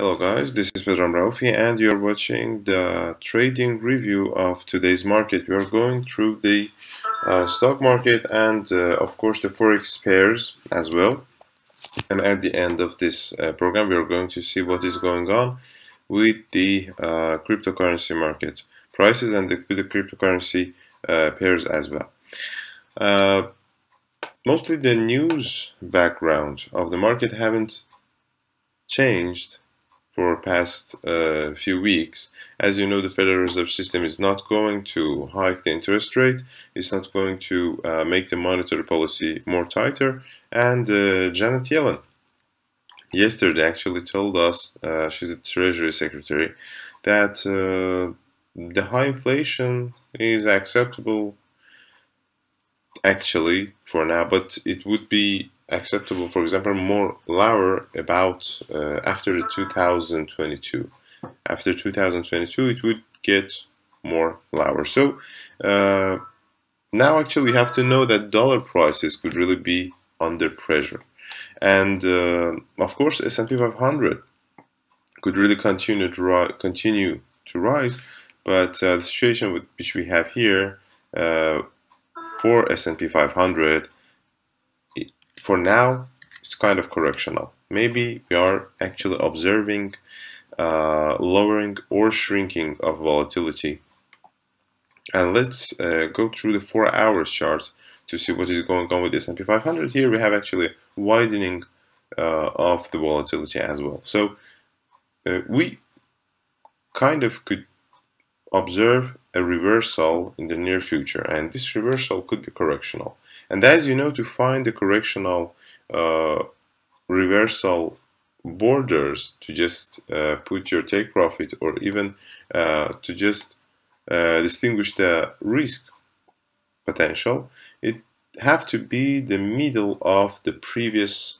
Hello guys, this is Pedram Raufi and you're watching the trading review of today's market. We are going through the uh, stock market and uh, of course the forex pairs as well. And at the end of this uh, program we are going to see what is going on with the uh, cryptocurrency market prices and the, the cryptocurrency uh, pairs as well. Uh, mostly the news background of the market haven't changed for past uh, few weeks. As you know, the Federal Reserve System is not going to hike the interest rate. It's not going to uh, make the monetary policy more tighter. And uh, Janet Yellen yesterday actually told us, uh, she's a Treasury Secretary, that uh, the high inflation is acceptable actually for now, but it would be acceptable, for example, more lower about uh, after 2022. After 2022, it would get more lower. So uh, now actually you have to know that dollar prices could really be under pressure. And uh, of course, S&P 500 could really continue to continue to rise, but uh, the situation which we have here uh, for S&P 500 for now, it's kind of correctional. Maybe we are actually observing uh, lowering or shrinking of volatility. And let's uh, go through the four hours chart to see what is going on with the S&P 500. Here we have actually widening uh, of the volatility as well. So uh, we kind of could observe a reversal in the near future and this reversal could be correctional. And as you know, to find the correctional uh, reversal borders to just uh, put your take profit or even uh, to just uh, distinguish the risk potential, it have to be the middle of the previous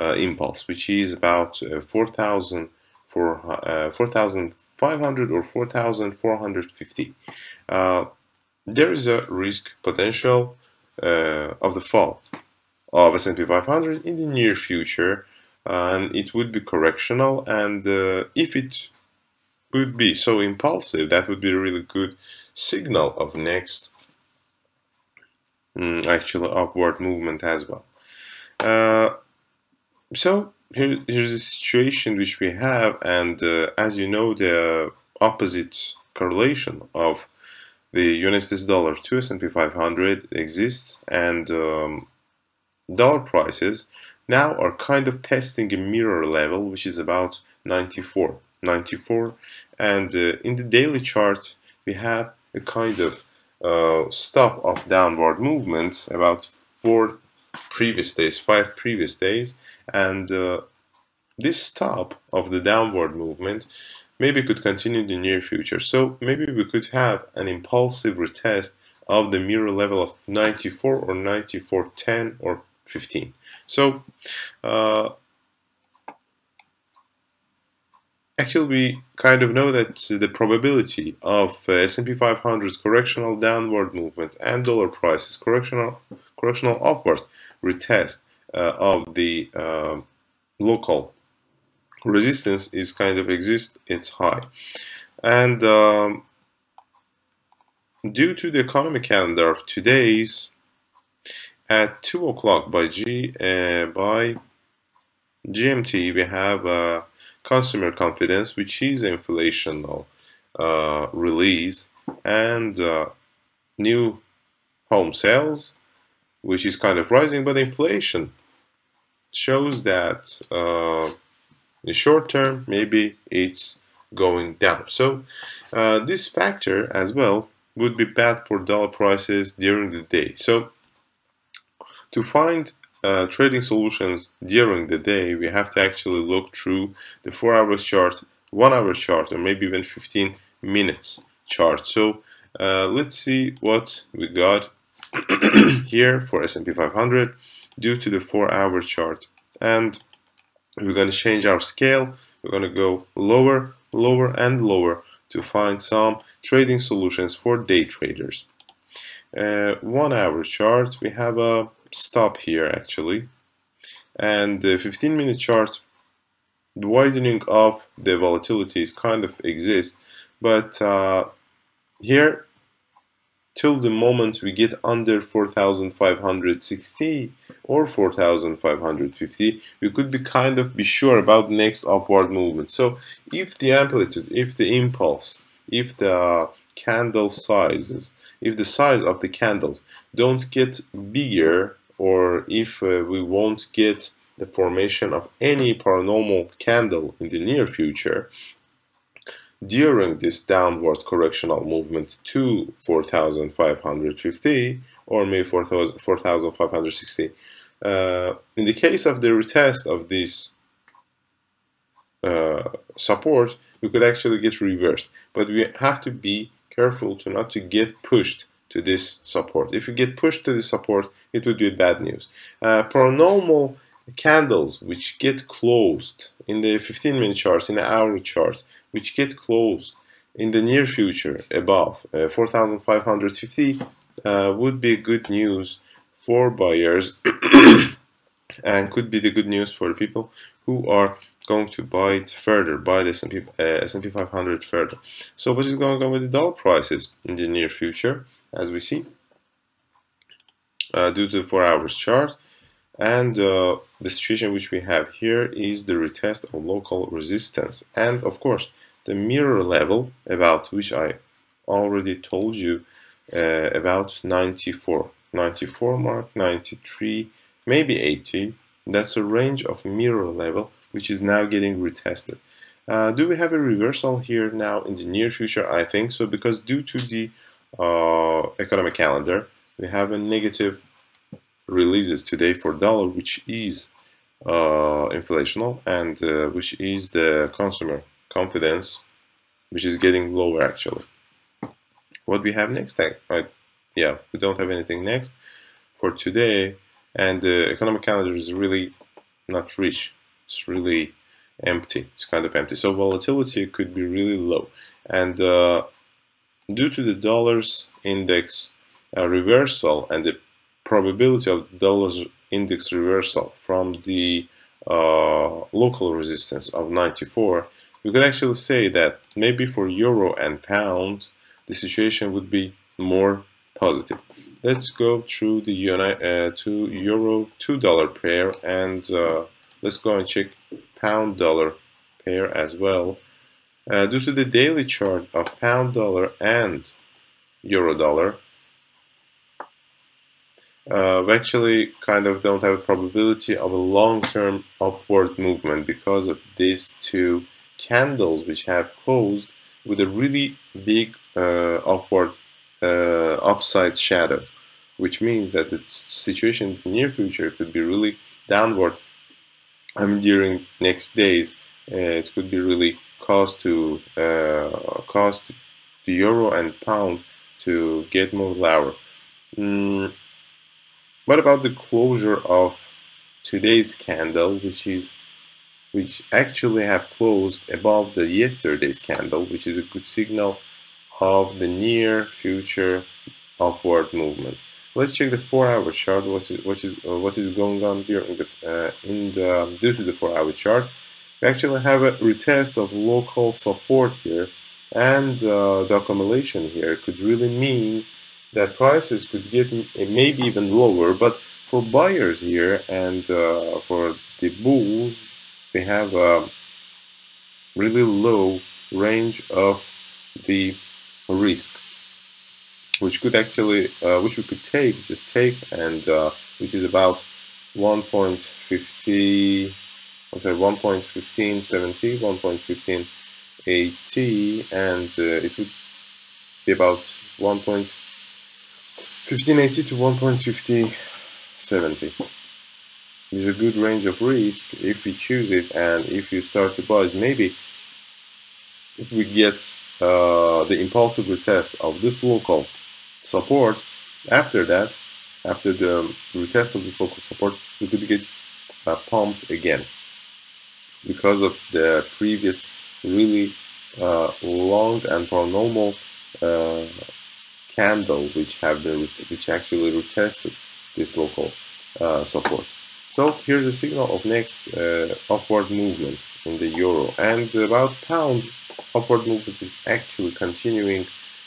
uh, impulse, which is about uh, 4,000 for 4,500 or 4,450. there is a risk potential uh, of the fall of S&P 500 in the near future and it would be correctional and uh, if it would be so impulsive that would be a really good signal of next um, actual upward movement as well. Uh, so here, here's the situation which we have and uh, as you know the opposite correlation of the United States dollar to S&P 500 exists and um, dollar prices now are kind of testing a mirror level which is about 94 94 and uh, in the daily chart we have a kind of uh, stop of downward movement about four previous days five previous days. And uh, this stop of the downward movement maybe could continue in the near future. So maybe we could have an impulsive retest of the mirror level of 94 or 94.10 or 15. So uh, actually we kind of know that the probability of uh, S&P 500's correctional downward movement and dollar prices correctional correctional upward retest uh, of the uh, local resistance is kind of exist, it's high. And um, due to the economic calendar of today's at 2 o'clock by G uh, by GMT we have uh, consumer confidence which is inflational uh, release and uh, new home sales which is kind of rising but inflation shows that uh, in the short term, maybe it's going down. So uh, this factor as well would be bad for dollar prices during the day. So to find uh, trading solutions during the day, we have to actually look through the 4 hours chart, 1 hour chart, or maybe even 15 minutes chart. So uh, let's see what we got here for S&P 500 due to the 4 hour chart. And we're going to change our scale. We're going to go lower lower and lower to find some trading solutions for day traders. Uh, one hour chart. We have a stop here actually. And the 15 minute chart the widening of the volatilities kind of exists, but uh, here till the moment we get under 4560 or 4550 we could be kind of be sure about the next upward movement. So if the amplitude if the impulse if the candle sizes if the size of the candles don't get bigger or if uh, we won't get the formation of any paranormal candle in the near future during this downward correctional movement to 4550 or maybe 4560 uh, in the case of the retest of this uh, support we could actually get reversed but we have to be careful to not to get pushed to this support. If you get pushed to this support it would be bad news. Uh, paranormal candles which get closed in the 15 minute charts in the hourly charts which get closed in the near future above uh, 4550 uh, would be good news for buyers and could be the good news for people who are going to buy it further, buy the S&P, uh, S&P 500 further. So what is going on with the dollar prices in the near future, as we see, uh, due to the 4 hours chart. And uh, the situation which we have here is the retest of local resistance. And of course, the mirror level about which I already told you uh, about 94 94 mark 93 maybe 80 that's a range of mirror level which is now getting retested. Uh, do we have a reversal here now in the near future? I think so because due to the uh, economic calendar we have a negative releases today for dollar which is uh, inflational and uh, which is the consumer confidence, which is getting lower actually. What we have next? Right? Yeah, we don't have anything next for today, and the economic calendar is really not rich. It's really empty. It's kind of empty. So volatility could be really low, and uh, due to the dollars index uh, reversal and the probability of the dollars index reversal from the uh, local resistance of 94, we could actually say that maybe for euro and pound, the situation would be more positive. Let's go through the uh, to euro two dollar pair and uh, let's go and check pound dollar pair as well. Uh, due to the daily chart of pound dollar and euro dollar, uh, we actually kind of don't have a probability of a long-term upward movement because of these two candles which have closed with a really big uh, upward uh, upside shadow which means that the situation in the near future could be really downward. I mean during next days uh, it could be really cost to uh, cost the euro and pound to get more lower. Mm, what about the closure of today's candle, which is which actually have closed above the yesterday's candle, which is a good signal of the near future upward movement. Let's check the four-hour chart. What is what is uh, what is going on here in the uh, in the um, due to the four-hour chart? We actually have a retest of local support here, and uh, the accumulation here could really mean that prices could get maybe even lower. But for buyers here and uh, for the bulls, we have a really low range of the risk, which could actually, uh, which we could take, just take, and uh, which is about 1.50, I'm sorry, 1.1570, 1.1580, and uh, it would be about 1.1580 to 1.5070 is a good range of risk if we choose it and if you start to buy maybe if we get uh, the impulsive retest of this local support after that after the retest of this local support we could get uh, pumped again because of the previous really uh, long and paranormal uh, candle which have been which actually retested this local uh, support. So here's a signal of next uh, upward movement in the euro. And about pound upward movement is actually continuing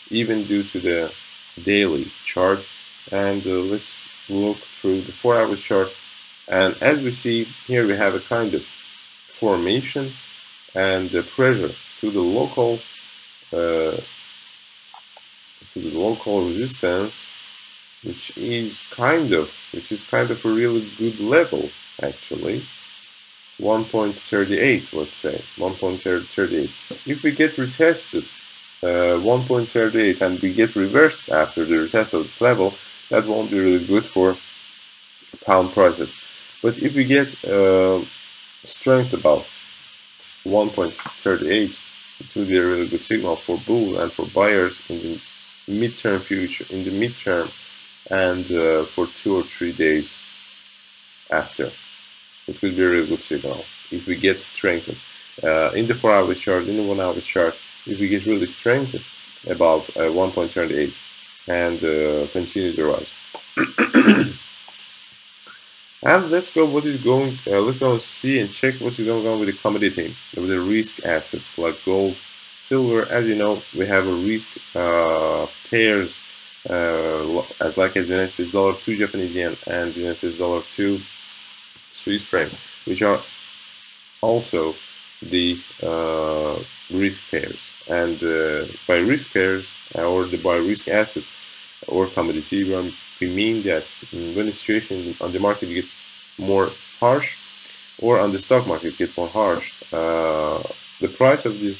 even due to the daily chart. And uh, let's look through the four hour chart. And as we see here we have a kind of formation and the pressure to the local uh, to the local resistance which is kind of which is kind of a really good level actually. 1.38 let's say. 1.38 if we get retested uh, 1.38 and we get reversed after the retest of this level that won't be really good for pound prices. But if we get uh, strength above 1.38 it will be a really good signal for bull and for buyers in the midterm future in the midterm and uh, for two or three days after. It will be a really good signal if we get strengthened. Uh, in the 4 hour chart, in the 1 hour chart, if we get really strengthened above uh, 1.38 and uh, continue the rise. and let's go what is going, uh, let's go see and check what is going on with the commodity, with the risk assets like gold, silver. As you know, we have a risk uh, pairs as like as United States dollar to Japanese yen and United States dollar to Swiss franc, which are also the uh, risk pairs. And uh, by risk pairs or the by risk assets or commodity, we mean that when the situation on the market gets more harsh or on the stock market get more harsh, uh, the price of these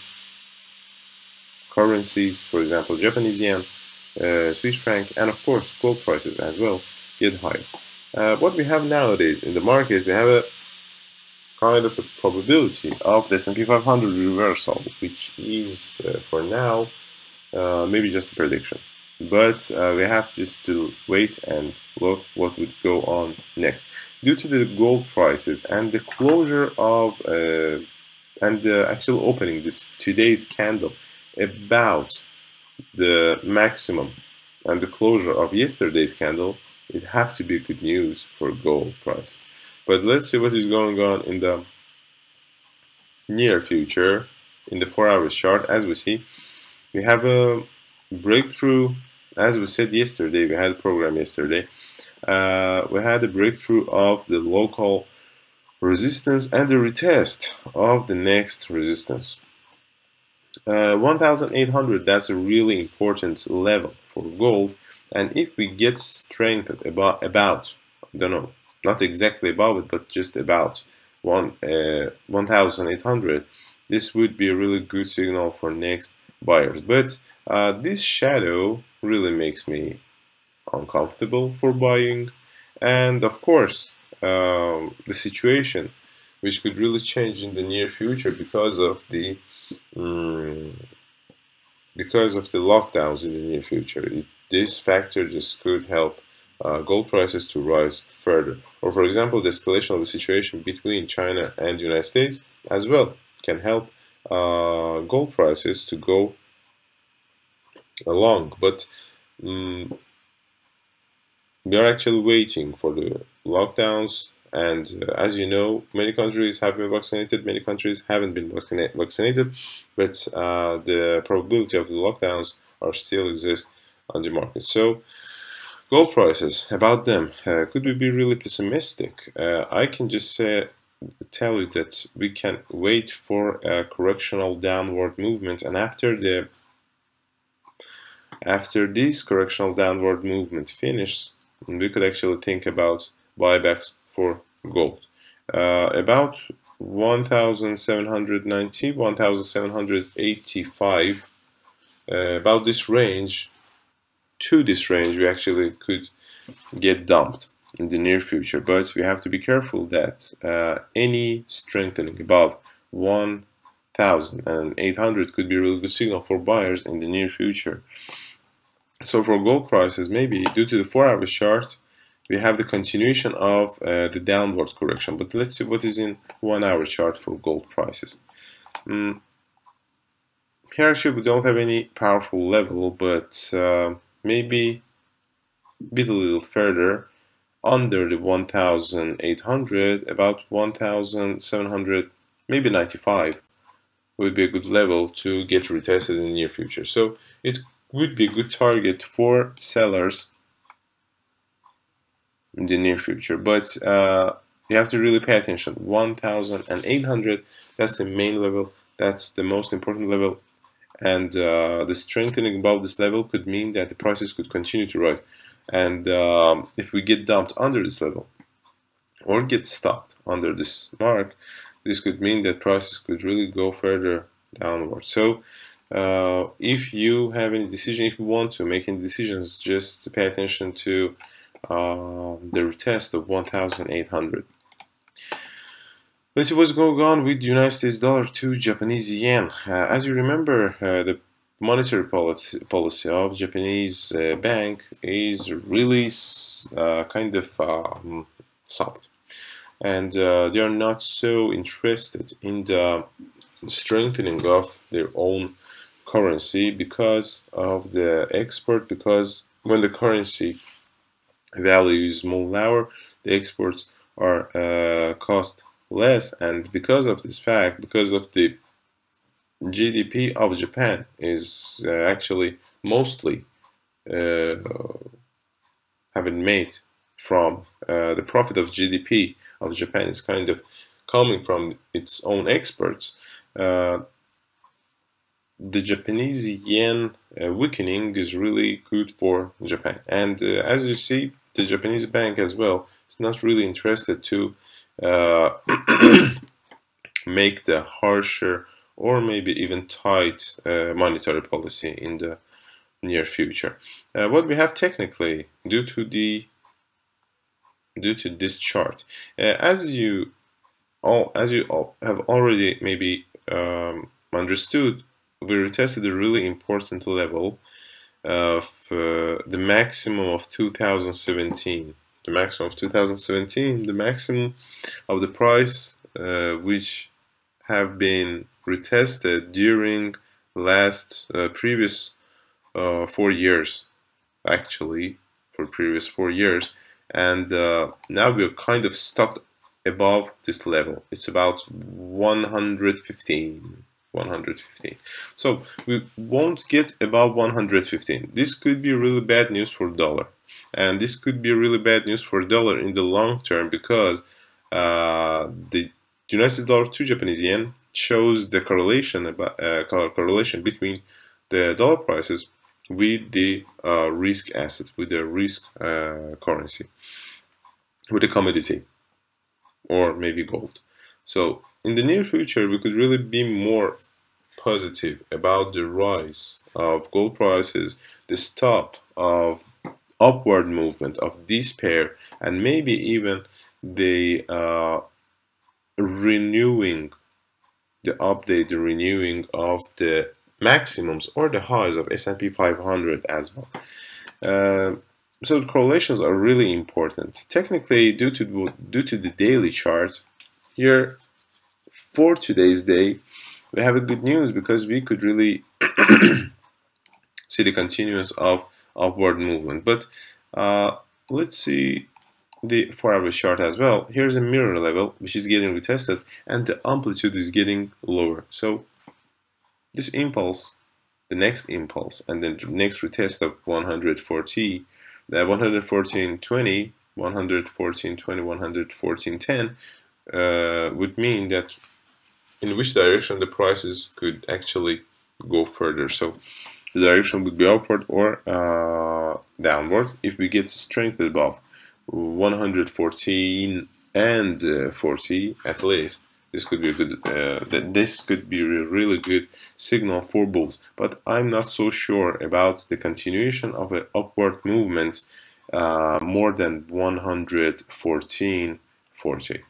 currencies, for example, Japanese yen, uh, Swiss franc, and of course gold prices as well get higher. Uh, what we have nowadays in the market is we have a kind of a probability of the S&P 500 reversal, which is uh, for now uh, maybe just a prediction. But uh, we have just to wait and look what would go on next. Due to the gold prices and the closure of uh, and the actual opening this today's candle about the maximum and the closure of yesterday's candle, it have to be good news for gold prices. But let's see what is going on in the near future in the four hours chart. As we see, we have a breakthrough. As we said yesterday, we had a program yesterday. Uh, we had a breakthrough of the local resistance and the retest of the next resistance. Uh, 1800 that's a really important level for gold. And if we get strength about about I don't know not exactly above it but just about one uh, 1800 this would be a really good signal for next buyers. But uh, this shadow really makes me uncomfortable for buying. And of course um, the situation which could really change in the near future because of the um, because of the lockdowns in the near future. It, this factor just could help uh, gold prices to rise further. Or for example, the escalation of the situation between China and the United States as well can help uh, gold prices to go along. But um, we are actually waiting for the lockdowns and uh, as you know, many countries have been vaccinated, many countries haven't been vaccinated, but uh, the probability of the lockdowns are still exist on the market. So, gold prices, about them, uh, could we be really pessimistic? Uh, I can just say, tell you that we can wait for a correctional downward movement, and after the after this correctional downward movement finishes, we could actually think about buybacks for gold. Uh, about 1790, 1785, uh, about this range, to this range, we actually could get dumped in the near future. But we have to be careful that uh, any strengthening above 1800 could be a really good signal for buyers in the near future. So for gold prices, maybe due to the 4 hour chart, we have the continuation of uh, the downward correction. But let's see what is in one hour chart for gold prices. Mm. Here actually we don't have any powerful level, but uh, maybe a bit a little further under the 1800 about 1700 maybe 95 would be a good level to get retested in the near future so it would be a good target for sellers in the near future. But uh, you have to really pay attention. 1800 that's the main level that's the most important level. And uh, the strengthening above this level could mean that the prices could continue to rise. And um, if we get dumped under this level or get stopped under this mark this could mean that prices could really go further downward. So uh, if you have any decision if you want to make any decisions just pay attention to uh, the retest of 1800 Let's see what's going on with United States dollar to Japanese yen. Uh, as you remember, uh, the monetary policy, policy of Japanese uh, bank is really uh, kind of um, soft, and uh, they are not so interested in the strengthening of their own currency because of the export. Because when the currency value is more lower, the exports are uh, cost less and because of this fact because of the GDP of Japan is uh, actually mostly uh, having made from uh, the profit of GDP of Japan is kind of coming from its own exports. The Japanese yen uh, weakening is really good for Japan, and uh, as you see, the Japanese bank as well is not really interested to uh, make the harsher or maybe even tight uh, monetary policy in the near future. Uh, what we have technically due to the due to this chart, uh, as you all as you all have already maybe um, understood, we retested a really important level of uh, the maximum of 2017 the maximum of 2017, the maximum of the price uh, which have been retested during last uh, previous uh, four years, actually for previous four years, and uh, now we're kind of stuck above this level. It's about 115. 115. So we won't get above 115. This could be really bad news for dollar and this could be really bad news for dollar in the long term because uh, the United dollar to Japanese yen shows the correlation about, uh, correlation between the dollar prices with the uh, risk asset, with the risk uh, currency, with the commodity, or maybe gold. So in the near future, we could really be more positive about the rise of gold prices, the stop of upward movement of this pair and maybe even the uh, renewing the update the renewing of the maximums or the highs of S&P 500 as well. Uh, so correlations are really important. Technically due to due to the daily chart here for today's day we have a good news because we could really see the continuance of upward movement. But uh, let's see the 4 hour chart as well. Here's a mirror level which is getting retested and the amplitude is getting lower. So this impulse, the next impulse, and then the next retest of 140, the 114.20, 114.20, 114.10 uh, would mean that in which direction the prices could actually go further. So the direction would be upward or uh, downward if we get strength above 114 and uh, 40 at least. This could be a good uh, this could be a really good signal for bulls. But I'm not so sure about the continuation of an upward movement uh, more than 114 40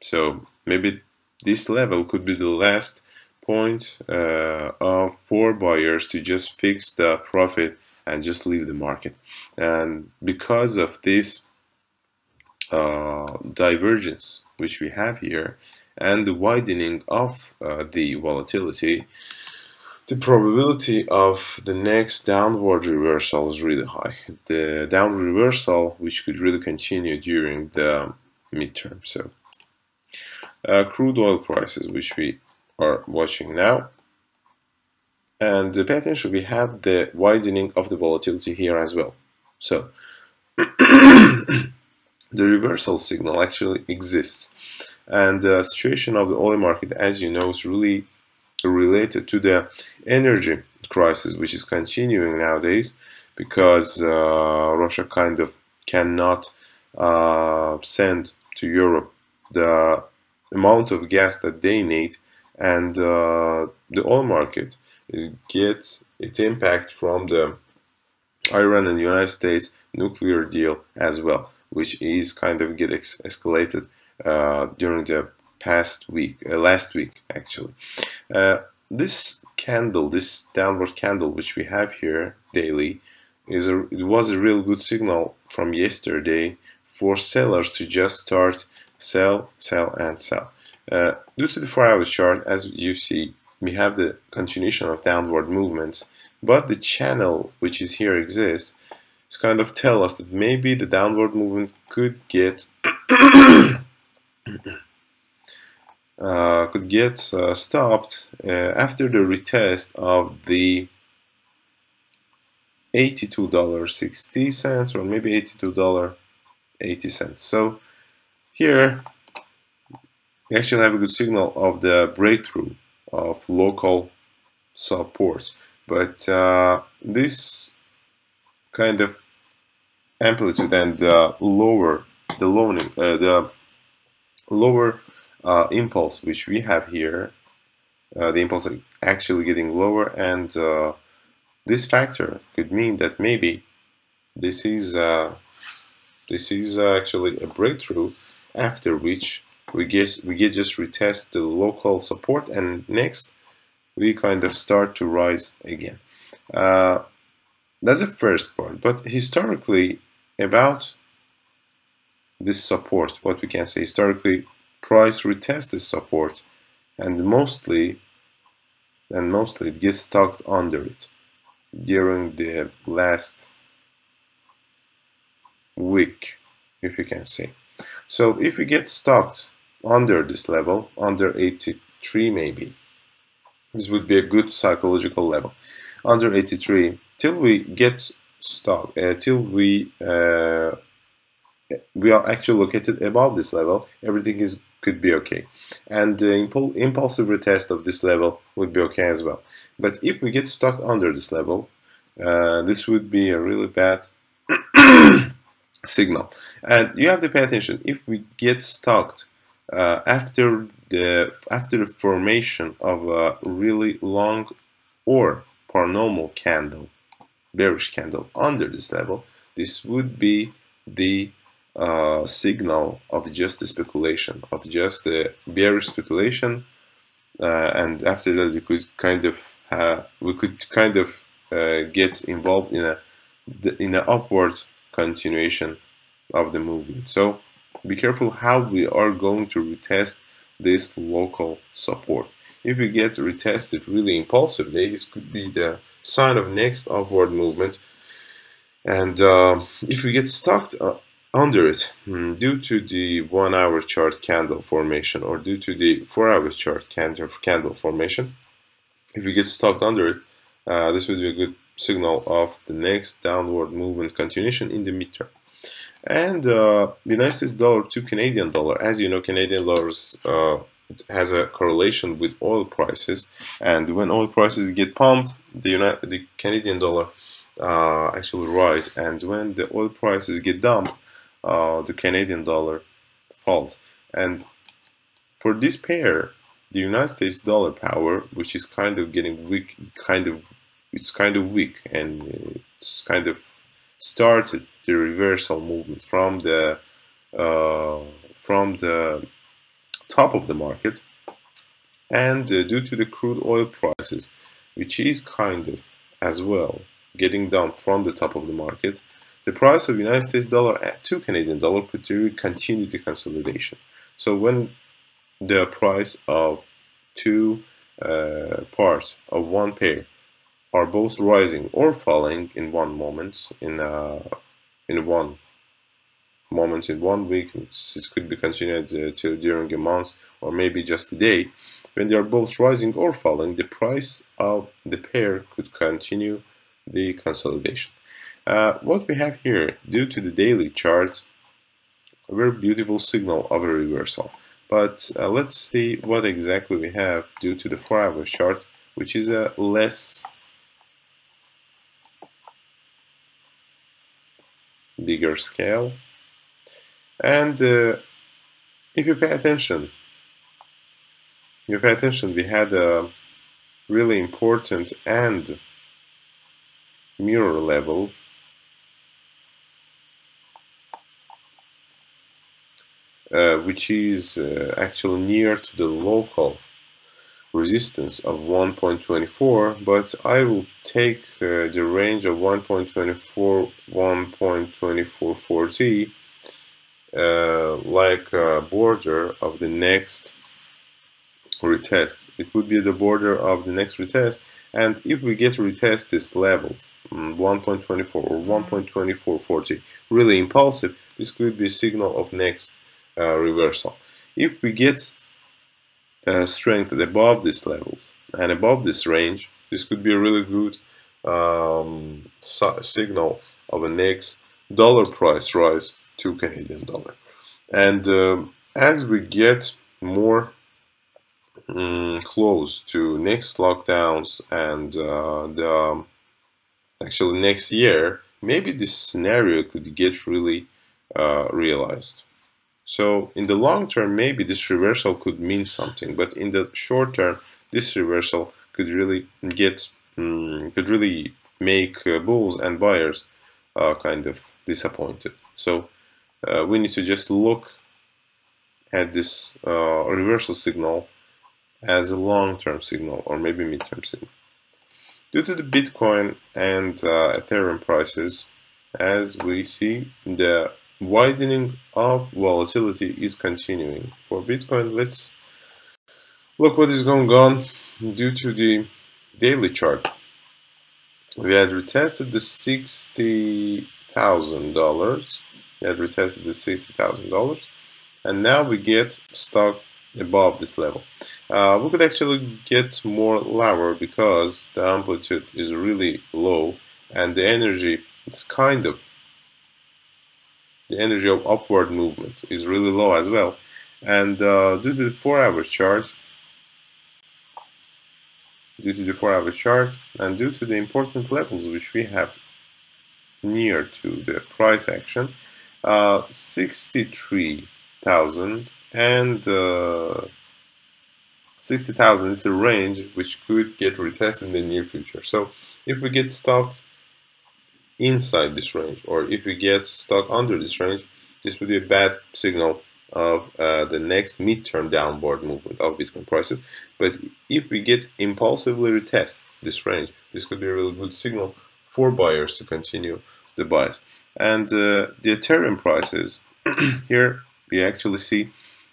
so maybe this level could be the last point uh, of for buyers to just fix the profit and just leave the market. And because of this uh, divergence which we have here and the widening of uh, the volatility, the probability of the next downward reversal is really high. The downward reversal, which could really continue during the midterm. So, uh, crude oil prices, which we are watching now, and the potential we have the widening of the volatility here as well. So, the reversal signal actually exists, and the situation of the oil market, as you know, is really related to the energy crisis, which is continuing nowadays because uh, Russia kind of cannot uh, send to Europe the amount of gas that they need, and uh, the oil market is gets its impact from the Iran and United States nuclear deal as well, which is kind of get escalated uh, during the past week, uh, last week actually. Uh, this candle, this downward candle which we have here daily, is a, it was a real good signal from yesterday for sellers to just start sell, sell, and sell. Uh, due to the 4-hour chart, as you see, we have the continuation of downward movement, but the channel which is here exists is kind of tell us that maybe the downward movement could get uh, could get uh, stopped uh, after the retest of the $82.60 or maybe $82.80. So here we actually have a good signal of the breakthrough of local support. But uh, this kind of amplitude and uh, lower the loaning, uh, the lower uh, impulse which we have here, uh, the impulse actually getting lower, and uh, this factor could mean that maybe this is this is actually a breakthrough after which we get we get just retest the local support and next we kind of start to rise again. Uh, that's the first part but historically about this support what we can say historically price retest this support and mostly and mostly it gets stuck under it during the last week if you can say so if we get stuck under this level, under 83 maybe. This would be a good psychological level. Under 83, till we get stuck, uh, till we uh, we are actually located above this level, everything is could be okay. And the impul impulsive retest of this level would be okay as well. But if we get stuck under this level, uh, this would be a really bad signal. And you have to pay attention. If we get stuck uh, after the after the formation of a really long or paranormal candle, bearish candle under this level, this would be the uh, signal of just a speculation, of just a bearish speculation, uh, and after that we could kind of we could kind of uh, get involved in a in an upward continuation of the movement. So be careful how we are going to retest this local support. If we get retested really impulsively, this could be the sign of next upward movement. And uh, if we get stuck uh, under it hmm, due to the one hour chart candle formation or due to the four hour chart candle, candle formation, if we get stuck under it, uh, this would be a good signal of the next downward movement continuation in the midterm. And uh, United States dollar to Canadian dollar, as you know, Canadian dollars uh, has a correlation with oil prices, and when oil prices get pumped, the United, the Canadian dollar uh, actually rise, and when the oil prices get dumped, uh, the Canadian dollar falls. And for this pair, the United States dollar power, which is kind of getting weak, kind of it's kind of weak, and it's kind of started the reversal movement from the uh, from the top of the market and uh, due to the crude oil prices which is kind of as well getting down from the top of the market the price of United States dollar to Canadian dollar could continue the consolidation. So when the price of two uh, parts of one pair are both rising or falling in one moment in uh, in one moment in one week. It could be continued uh, to during a month or maybe just a day. When they are both rising or falling the price of the pair could continue the consolidation. Uh, what we have here due to the daily chart a very beautiful signal of a reversal. But uh, let's see what exactly we have due to the 4 hour chart which is a less bigger scale. And uh, if you pay attention, if you pay attention, we had a really important and mirror level uh, which is uh, actually near to the local resistance of 1.24 but I will take uh, the range of 1.24 1.2440 uh, like a border of the next retest. It would be the border of the next retest and if we get retest these levels mm, 1.24 or 1.2440 really impulsive this could be signal of next uh, reversal. If we get uh, strength above these levels and above this range, this could be a really good um, signal of a next dollar price rise to Canadian dollar. And um, as we get more um, close to next lockdowns and uh, the um, actually next year, maybe this scenario could get really uh, realized. So in the long term, maybe this reversal could mean something, but in the short term, this reversal could really get um, could really make uh, bulls and buyers uh, kind of disappointed. So uh, we need to just look at this uh, reversal signal as a long-term signal or maybe mid-term signal. Due to the Bitcoin and uh, Ethereum prices, as we see, the widening of volatility is continuing. For Bitcoin, let's look what is going on due to the daily chart. We had retested the $60,000. We had retested the $60,000 and now we get stuck above this level. Uh, we could actually get more lower because the amplitude is really low and the energy is kind of the energy of upward movement is really low as well. And uh, due to the 4 hour chart, due to the 4 hour chart, and due to the important levels which we have near to the price action, uh, 63,000 and uh, 60,000 is a range which could get retested in the near future. So if we get stopped inside this range or if we get stuck under this range this would be a bad signal of uh, the next midterm downward movement of Bitcoin prices. But if we get impulsively retest this range this could be a really good signal for buyers to continue the buys. And uh, the Ethereum prices here we actually see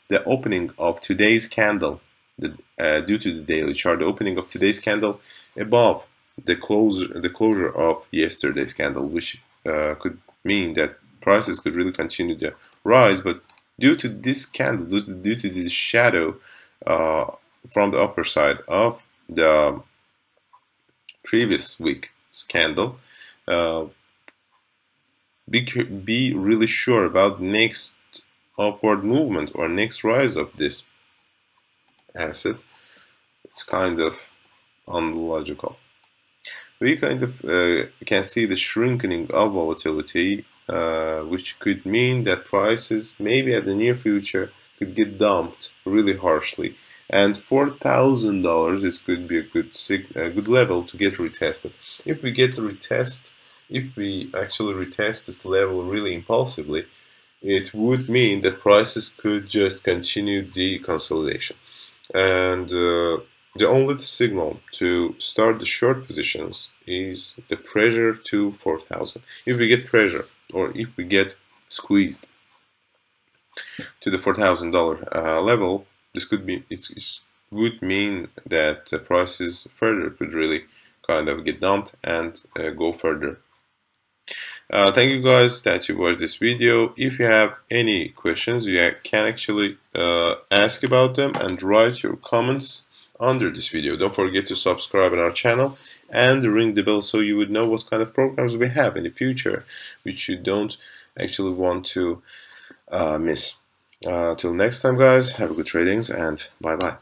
the opening of today's candle the, uh, due to the daily chart the opening of today's candle above the closure the closure of yesterday's candle, which uh, could mean that prices could really continue to rise. But due to this candle, due to, this shadow uh, from the upper side of the previous week's candle, uh, be, be really sure about next upward movement or next rise of this asset. It's kind of unlogical we kind of uh, can see the shrinking of volatility, uh, which could mean that prices maybe at the near future could get dumped really harshly. And $4,000 is could be a good, a good level to get retested. If we get retest, if we actually retest this level really impulsively, it would mean that prices could just continue the consolidation. And uh, the only signal to start the short positions is the pressure to 4000. If we get pressure or if we get squeezed to the $4,000 uh, level, this could be it's would mean that the prices further could really kind of get dumped and uh, go further. Uh, thank you guys that you watched this video. If you have any questions, you can actually uh, ask about them and write your comments under this video. Don't forget to subscribe on our channel and ring the bell so you would know what kind of programs we have in the future, which you don't actually want to uh, miss. Uh, till next time, guys, have a good tradings and bye bye.